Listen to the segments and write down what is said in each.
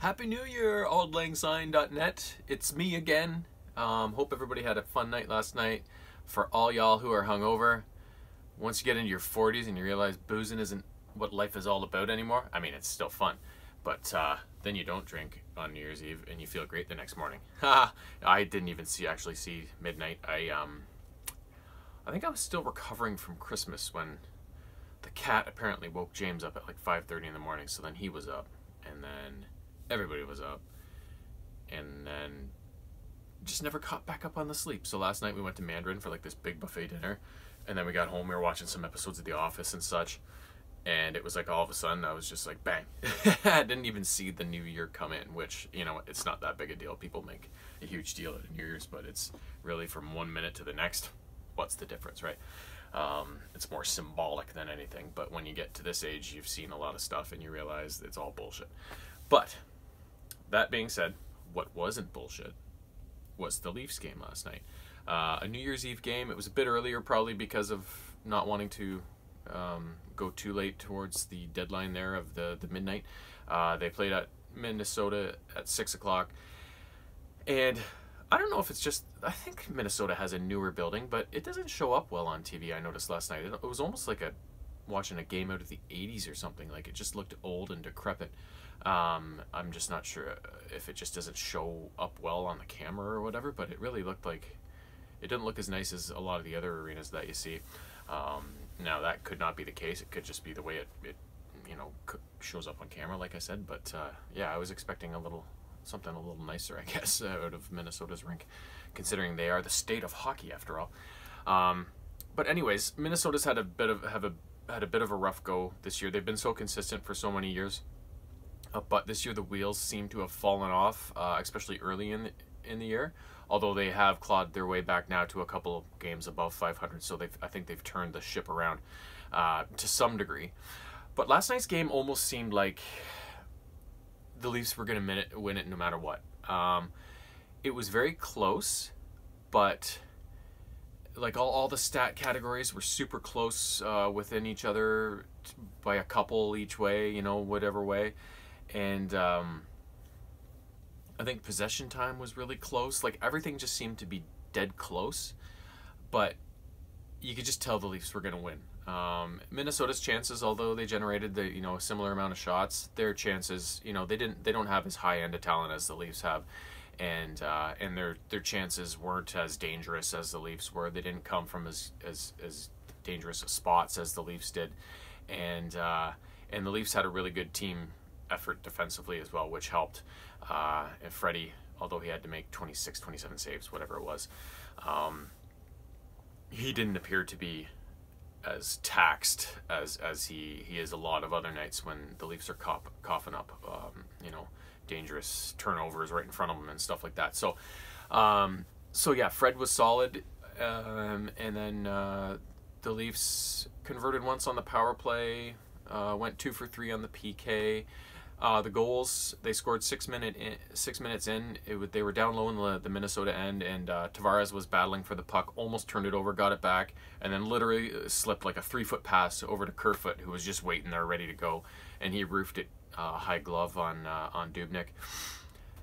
Happy New Year, auld-lang-syne.net. It's me again. Um, hope everybody had a fun night last night. For all y'all who are hungover, once you get into your 40s and you realize boozing isn't what life is all about anymore, I mean, it's still fun. But uh, then you don't drink on New Year's Eve and you feel great the next morning. I didn't even see actually see midnight. I um, I think I was still recovering from Christmas when the cat apparently woke James up at like 5:30 in the morning. So then he was up, and then everybody was up, and then just never caught back up on the sleep. So last night we went to Mandarin for like this big buffet dinner, and then we got home. We were watching some episodes of The Office and such, and it was like all of a sudden I was just like bang. I didn't even see the new year come in, which you know it's not that big a deal. People make a huge deal of New Year's, but it's really from one minute to the next. What's the difference, right? Um, it's more symbolic than anything. But when you get to this age, you've seen a lot of stuff and you realize it's all bullshit. But that being said, what wasn't bullshit was the Leafs game last night. Uh, a New Year's Eve game. It was a bit earlier, probably because of not wanting to um, go too late towards the deadline there of the the midnight. Uh, they played at Minnesota at six o'clock, and I don't know if it's just I think Minnesota has a newer building, but it doesn't show up well on TV. I noticed last night. It, it was almost like a watching a game out of the 80s or something. Like it just looked old and decrepit. Um, I'm just not sure if it just doesn't show up well on the camera or whatever, but it really looked like it didn't look as nice as a lot of the other arenas that you see. Um, now that could not be the case. It could just be the way it, it you know, shows up on camera, like I said. But uh, yeah, I was expecting a little something a little nicer, I guess, out of Minnesota's rink, considering they are the state of hockey after all. Um, but anyways, Minnesota's had a bit of have a had a bit of a rough go this year. They've been so consistent for so many years, uh, but this year the wheels seem to have fallen off, uh, especially early in the, in the year. Although they have clawed their way back now to a couple of games above 500, so they've I think they've turned the ship around uh, to some degree. But last night's game almost seemed like the Leafs were going to win it no matter what. Um, it was very close, but like all, all the stat categories were super close uh, within each other by a couple each way, you know, whatever way. And um, I think possession time was really close. Like everything just seemed to be dead close, but you could just tell the Leafs were going to win. Um, Minnesota's chances, although they generated the you know a similar amount of shots, their chances, you know, they didn't they don't have as high end of talent as the Leafs have, and uh, and their their chances weren't as dangerous as the Leafs were. They didn't come from as as as dangerous spots as the Leafs did, and uh, and the Leafs had a really good team effort defensively as well, which helped. Uh, and Freddie, although he had to make 26, 27 saves, whatever it was, um, he didn't appear to be as taxed as as he he is a lot of other nights when the Leafs are cop, coughing up um, you know dangerous turnovers right in front of them and stuff like that. So um, so yeah, Fred was solid, um, and then uh, the Leafs converted once on the power play, uh, went two for three on the PK. Uh, the goals they scored six minute in, six minutes in. It they were down low in the, the Minnesota end, and uh, Tavares was battling for the puck, almost turned it over, got it back, and then literally uh, slipped like a three foot pass over to Kerfoot, who was just waiting there, ready to go, and he roofed it uh, high glove on uh, on Dubnyk.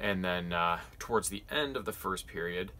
And then uh, towards the end of the first period,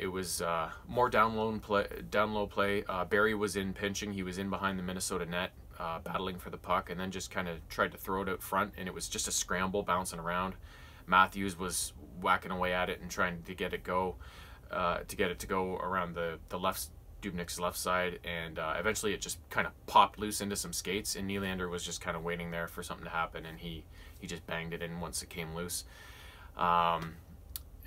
it was more down low play. Down low play. Barrie was in pinching. He was in behind the Minnesota net uh, battling for the puck, and then just kind of tried to throw it out front, and it was just a scramble bouncing around. Matthews was whacking away at it and trying to get it go, uh, to get it to go around the the left Dubnyk's left side, and uh, eventually it just kind of popped loose into some skates, and Nylander was just kind of waiting there for something to happen, and he he just banged it in once it came loose. Um,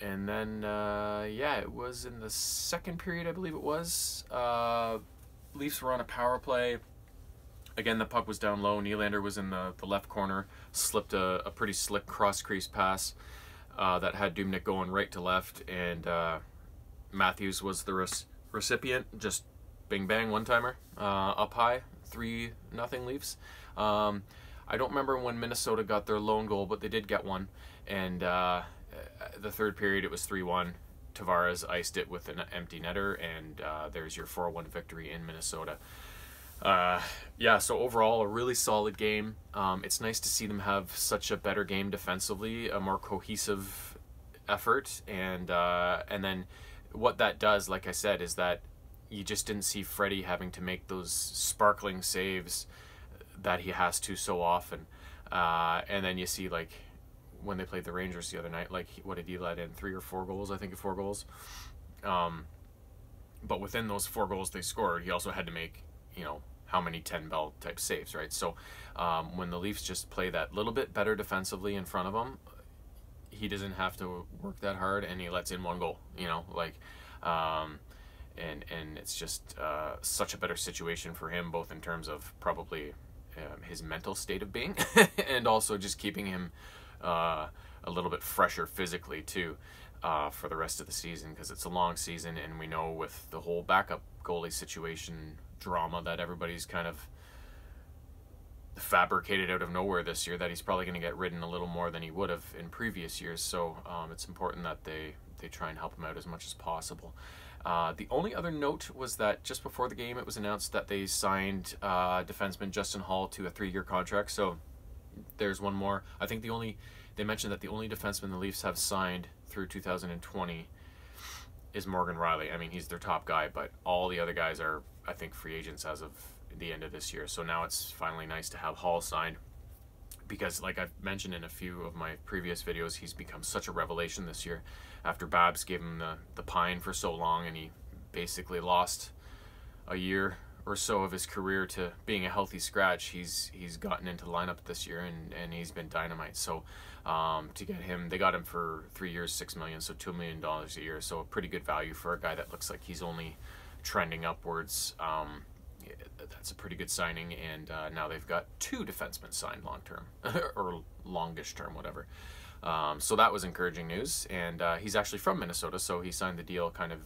and then uh, yeah, it was in the second period, I believe it was. Uh, Leafs were on a power play. Again, the puck was down low. Nylander was in the, the left corner, slipped a, a pretty slick cross crease pass uh, that had Dubnyk going right to left, and uh, Matthews was the recipient. Just bing bang one timer uh, up high, three nothing Leafs. Um, I don't remember when Minnesota got their lone goal, but they did get one. And uh, the third period, it was three one. Tavares iced it with an empty netter, and uh, there's your 4 1 victory in Minnesota. Uh, yeah, so overall, a really solid game. Um, it's nice to see them have such a better game defensively, a more cohesive effort, and uh, and then what that does, like I said, is that you just didn't see Freddie having to make those sparkling saves that he has to so often, uh, and then you see like when they played the Rangers the other night, like what did he let in three or four goals? I think four goals. Um, but within those four goals they scored, he also had to make you know how many 10 bell type saves, right? So um, when the Leafs just play that little bit better defensively in front of him, he doesn't have to work that hard and he lets in one goal, you know, like, um, and, and it's just uh, such a better situation for him, both in terms of probably um, his mental state of being and also just keeping him uh, a little bit fresher physically too. Uh, for the rest of the season because it's a long season and we know with the whole backup goalie situation drama that everybody's kind of fabricated out of nowhere this year that he's probably going to get ridden a little more than he would have in previous years. So um, it's important that they they try and help him out as much as possible. Uh, the only other note was that just before the game, it was announced that they signed uh, defenseman Justin Holl to a three-year contract. So there's one more. I think the only they mentioned that the only defenseman the Leafs have signed through 2020 is Morgan Rielly. I mean, he's their top guy, but all the other guys are, I think, free agents as of the end of this year. So now it's finally nice to have Holl signed because, like I've mentioned in a few of my previous videos, he's become such a revelation this year. After Babs gave him the, the pine for so long and he basically lost a year or so of his career to being a healthy scratch, he's he's gotten into lineup this year and, and he's been dynamite. So um, to get him, they got him for three years, six million, so two million dollars a year. So a pretty good value for a guy that looks like he's only trending upwards. Um, that's a pretty good signing, and uh, now they've got two defensemen signed long term or longish term, whatever. Um, so that was encouraging news, and uh, he's actually from Minnesota, so he signed the deal kind of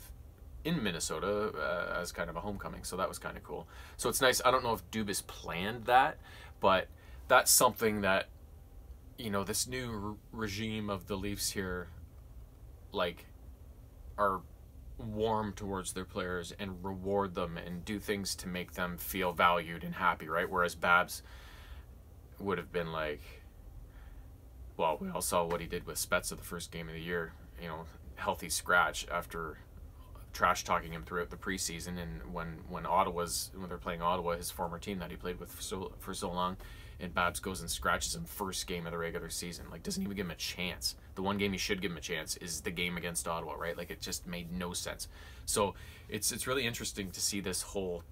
in Minnesota uh, as kind of a homecoming. So that was kind of cool. So it's nice. I don't know if Dubas planned that, but that's something that you know this new regime of the Leafs here, like, are warm towards their players and reward them and do things to make them feel valued and happy, right? Whereas Babs would have been like, well, we all saw what he did with Spezza the first game of the year, you know, healthy scratch after trash talking him throughout the preseason. And when when Ottawa's when they're playing Ottawa, his former team that he played with for so for so long, and Babs goes and scratches him first game of the regular season, like doesn't even give him a chance. The one game you should give him a chance is the game against Ottawa, right? Like it just made no sense. So it's it's really interesting to see this whole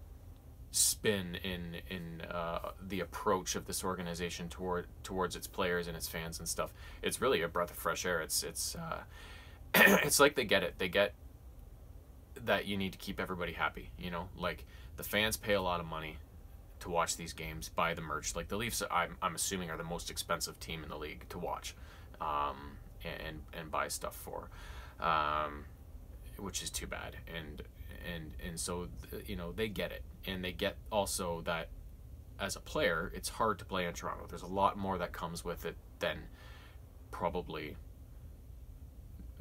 spin in in uh, the approach of this organization toward towards its players and its fans and stuff. It's really a breath of fresh air. It's it's uh, it's like they get it. They get that you need to keep everybody happy. You know, like the fans pay a lot of money to watch these games, buy the merch. Like the Leafs, I'm, I'm assuming are the most expensive team in the league to watch, um, and and buy stuff for, um, which is too bad. And and and so you know they get it, and they get also that as a player, it's hard to play in Toronto. There's a lot more that comes with it than probably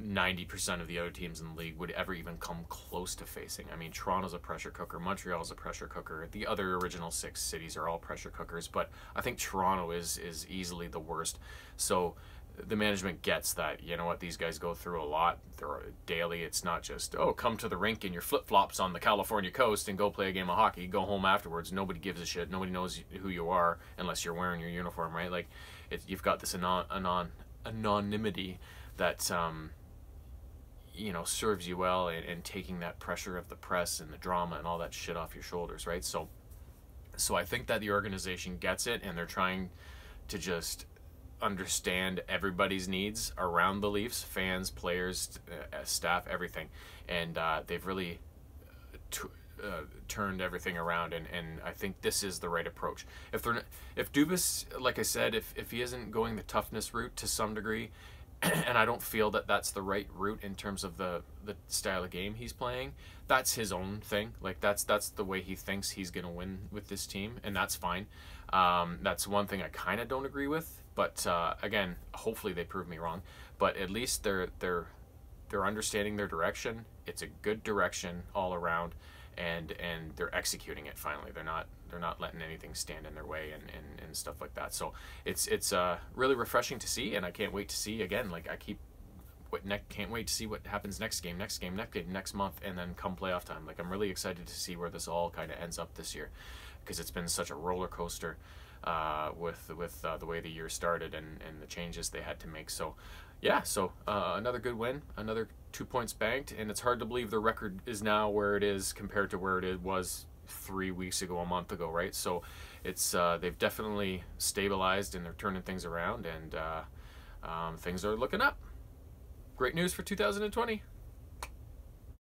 90% of the other teams in the league would ever even come close to facing. I mean, Toronto's a pressure cooker, Montreal's a pressure cooker. The other original 6 cities are all pressure cookers, but I think Toronto is is easily the worst. So the management gets that, you know what, these guys go through a lot. They're daily. It's not just, oh, come to the rink in your flip-flops on the California coast and go play a game of hockey. Go home afterwards. Nobody gives a shit. Nobody knows who you are unless you're wearing your uniform, right? Like it, you've got this anon, anon anonymity that um, you know serves you well and, taking that pressure of the press and the drama and all that shit off your shoulders right so so i think that the organization gets it and they're trying to just understand everybody's needs around the leafs fans players uh, staff everything and uh, they've really uh, uh, turned everything around and, and I think this is the right approach. If they're if Dubas like I said if, if he isn't going the toughness route to some degree and I don't feel that that's the right route in terms of the the style of game he's playing. That's his own thing. Like that's that's the way he thinks he's gonna win with this team, and that's fine. Um, that's one thing I kind of don't agree with. But uh, again, hopefully they prove me wrong. But at least they're they're they're understanding their direction. It's a good direction all around, and and they're executing it finally. They're not they're not letting anything stand in their way and, and, and stuff like that. So it's it's uh, really refreshing to see, and I can't wait to see again. Like I keep what ne- can't wait to see what happens next game, next game, next game, next month, and then come playoff time. Like I'm really excited to see where this all kind of ends up this year, because it's been such a roller coaster uh, with with uh, the way the year started and and the changes they had to make. So yeah, so uh, another good win, another two points banked, and it's hard to believe the record is now where it is compared to where it was three weeks ago, a month ago, right? So it's uh, they've definitely stabilized and they're turning things around, and uh, um, things are looking up great news for 2020.